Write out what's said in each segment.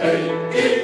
A E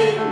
me.